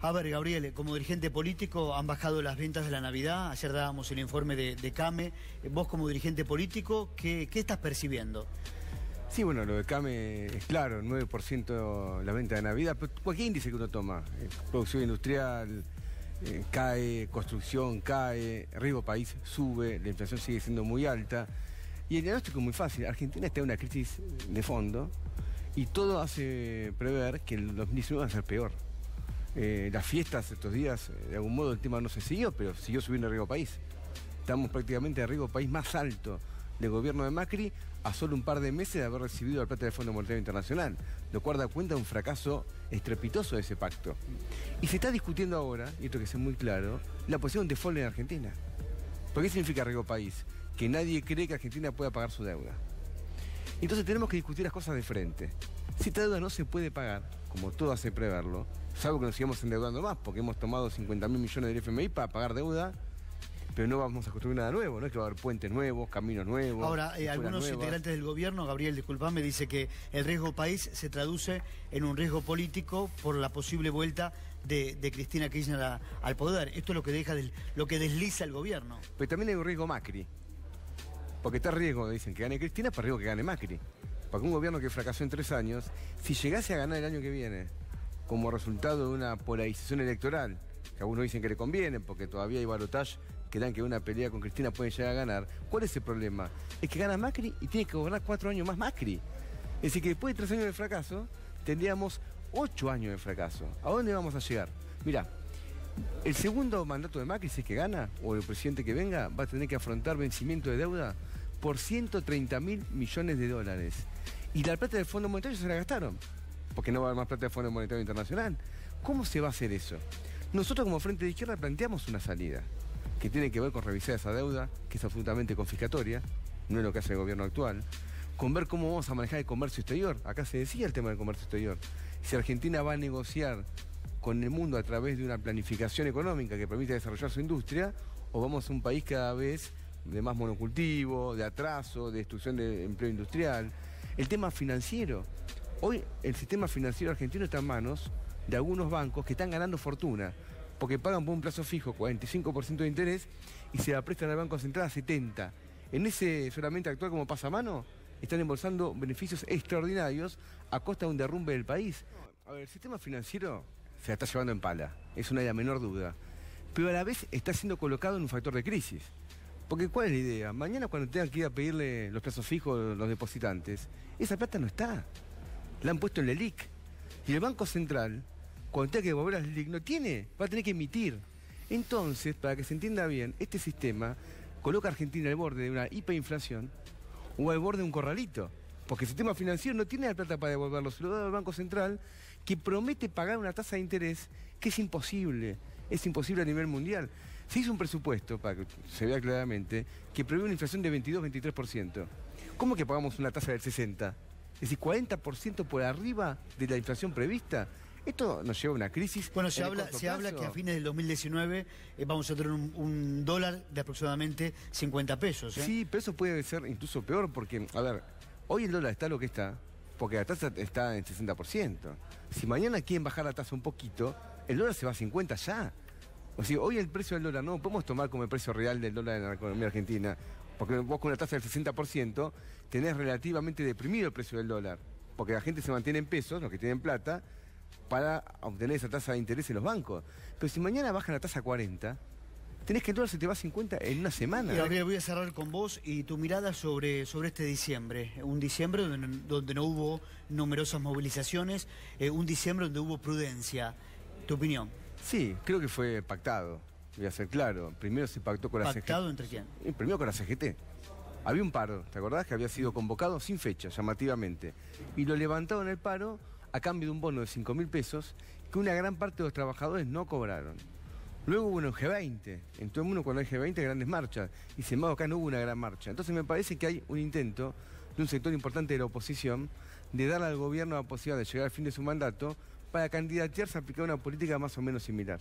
A ver, Gabriel, como dirigente político han bajado las ventas de la Navidad. Ayer dábamos el informe de, CAME. Vos como dirigente político, ¿qué, estás percibiendo? Sí, bueno, lo de CAME es claro, 9% la venta de Navidad, pero cualquier índice que uno toma, eh, producción industrial eh, cae, construcción cae, riesgo país sube, la inflación sigue siendo muy alta. Y el diagnóstico es muy fácil, Argentina está en una crisis de fondo y todo hace prever que el 2019 va a ser peor. Eh, las fiestas estos días, eh, de algún modo el tema no se siguió, pero siguió subiendo el riesgo país. Estamos prácticamente el riesgo país más alto del gobierno de Macri a solo un par de meses de haber recibido la plata del Fondo Monetario Internacional, lo cual da cuenta de un fracaso estrepitoso de ese pacto. Y se está discutiendo ahora, y esto que es muy claro, la posición de default en Argentina. ¿Por qué significa riesgo país? Que nadie cree que Argentina pueda pagar su deuda. Entonces tenemos que discutir las cosas de frente. Si esta deuda no se puede pagar, como todo hace preverlo, salvo que nos sigamos endeudando más, porque hemos tomado 50 mil millones del FMI para pagar deuda, pero no vamos a construir nada nuevo, no es que va a haber puentes nuevos, caminos nuevos. Ahora, eh, algunos integrantes del gobierno, Gabriel, disculpame, dice que el riesgo país se traduce en un riesgo político por la posible vuelta de, Cristina Kirchner al poder. Esto es lo que deja lo que desliza el gobierno. Pero también hay un riesgo Macri. Porque está riesgo, dicen, que gane Cristina, para riesgo que gane Macri. Porque un gobierno que fracasó en tres años, si llegase a ganar el año que viene, como resultado de una polarización electoral, que algunos dicen que le conviene, porque todavía hay balotage que dan que una pelea con Cristina puede llegar a ganar, ¿cuál es el problema? Es que gana Macri y tiene que gobernar cuatro años más Macri. Es decir, que después de tres años de fracaso, tendríamos ocho años de fracaso. ¿A dónde vamos a llegar? Mira, el segundo mandato de Macri, si es que gana, o el presidente que venga, va a tener que afrontar vencimiento de deuda por 130 mil millones de dólares. Y la plata del Fondo Monetario se la gastaron, porque no va a haber más plata del Fondo Monetario Internacional. ¿Cómo se va a hacer eso? Nosotros como Frente de Izquierda planteamos una salida que tiene que ver con revisar esa deuda, que es absolutamente confiscatoria, no es lo que hace el gobierno actual, con ver cómo vamos a manejar el comercio exterior. Acá se decía el tema del comercio exterior. Si Argentina va a negociar con el mundo a través de una planificación económica que permita desarrollar su industria, o vamos a un país cada vez de más monocultivo, de atraso, de destrucción de empleo industrial. El tema financiero. Hoy el sistema financiero argentino está en manos de algunos bancos que están ganando fortuna, porque pagan por un plazo fijo 45% de interés y se la prestan al Banco Central a 70%. En ese solamente actuar como pasamano, están embolsando beneficios extraordinarios a costa de un derrumbe del país. A ver, el sistema financiero se la está llevando en pala, es una de la menor duda, pero a la vez está siendo colocado en un factor de crisis. Porque ¿cuál es la idea? Mañana cuando tengan que ir a pedirle los plazos fijos los depositantes, esa plata no está. La han puesto en la LIC. Y el Banco Central, cuando tenga que devolver a la LIC, no tiene, va a tener que emitir. Entonces, para que se entienda bien, este sistema coloca a Argentina al borde de una hiperinflación o al borde de un corralito. Porque el sistema financiero no tiene la plata para devolverlo, se lo da al Banco Central, que promete pagar una tasa de interés que es imposible es imposible a nivel mundial. Se hizo un presupuesto, para que se vea claramente, que prevé una inflación de 22-23%. ¿Cómo que pagamos una tasa del 60%? Es decir, 40% por arriba de la inflación prevista. Esto nos lleva a una crisis. Bueno, se, habla, se habla que a fines del 2019 eh, vamos a tener un, dólar de aproximadamente 50 pesos. ¿eh? Sí, pero eso puede ser incluso peor porque, a ver, hoy el dólar está lo que está, porque la tasa está en 60%. Si mañana quieren bajar la tasa un poquito, el dólar se va a 50 ya. O sea, hoy el precio del dólar no podemos tomar como el precio real del dólar en la economía argentina, porque vos con una tasa del 60% tenés relativamente deprimido el precio del dólar, porque la gente se mantiene en pesos, los que tienen plata, para obtener esa tasa de interés en los bancos. Pero si mañana baja la tasa a 40, tenés que el dólar se te va a 50 en una semana. Gabriel, voy a cerrar con vos y tu mirada sobre, sobre este diciembre. Un diciembre donde, no hubo numerosas movilizaciones, eh, un diciembre donde hubo prudencia. ¿Tu opinión? Sí, creo que fue pactado, voy a ser claro. Primero se pactó con la CGT. ¿Pactado entre quién? Primero con la CGT. Había un paro, ¿te acordás? Que había sido convocado sin fecha, llamativamente. Y lo levantaron el paro a cambio de un bono de 5 mil pesos que una gran parte de los trabajadores no cobraron. Luego hubo un G20. En todo el mundo cuando hay G20 grandes marchas. Y sin embargo acá no hubo una gran marcha. Entonces me parece que hay un intento de un sector importante de la oposición de darle al gobierno la posibilidad de llegar al fin de su mandato para candidatearse a aplicar una política más o menos similar.